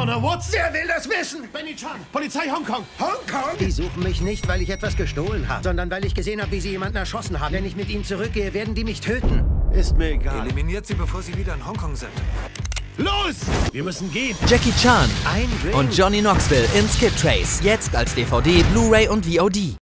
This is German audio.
Connor Woods? Wer will das wissen? Benny Chan, Polizei Hongkong. Hongkong? Die suchen mich nicht, weil ich etwas gestohlen habe, sondern weil ich gesehen habe, wie sie jemanden erschossen haben. Wenn ich mit ihnen zurückgehe, werden die mich töten. Ist mir egal. Eliminiert sie, bevor sie wieder in Hongkong sind. Los! Wir müssen gehen. Jackie Chan Ein und Johnny Knoxville in Skip Trace. Jetzt als DVD, Blu-ray und VOD.